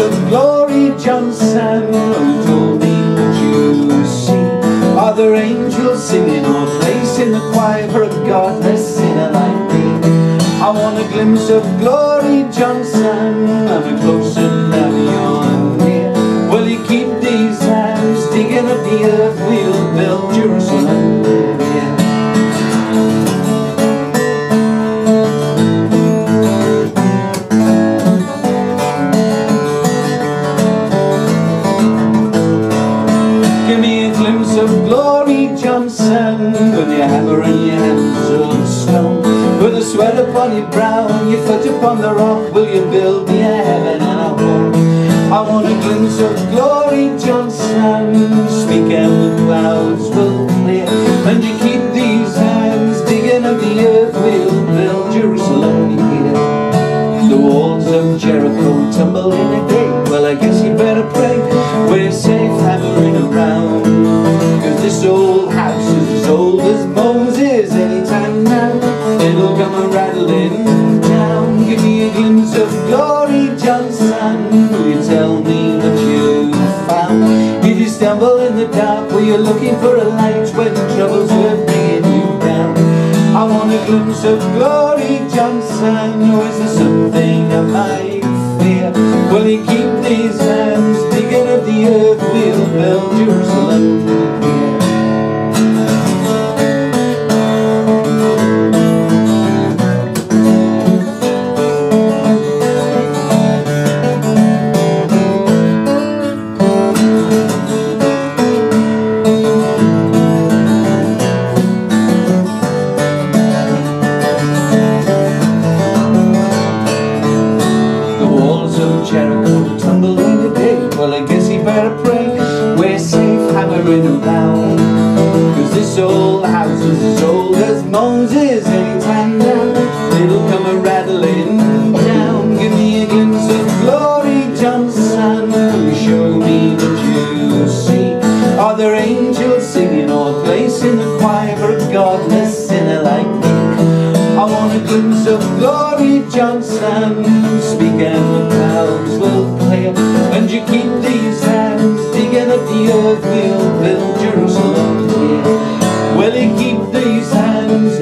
of Glory Johnson who told me what you see. Other angels singing or in the choir for a godless sinner like me. I want a glimpse of Glory Johnson, ever closer now you're near. Will you keep these hands digging up the earth? We'll build Jerusalem. Me a glimpse of glory, Johnson With your hammer and your hands of stone. With the sweat upon your brow your foot upon the rock Will you build me a heaven and a home? I want a glimpse of glory, Johnson. Speak and the clouds will clear. And you keep these hands digging up the earth We'll build Jerusalem here. The walls of Jericho tumble in a day Well I guess you better pray If you stumble in the dark Were you looking for a light When troubles were bringing you down I want a glimpse of glory, Johnson Or is there something I might fear? Will you keep these hands digging up the earth? We'll build Jerusalem Well, I guess he better pray. We're safe hammering around Cause this old house is as old as Moses Anytime now, it'll come a-rattling down. Give me a glimpse of glory, Johnson. Show me what you see. Are there angels singing or a place in the choir For a godless sinner like me? I want a glimpse of glory, Johnson. Speak and we'll build Jerusalem. Will he keep these hands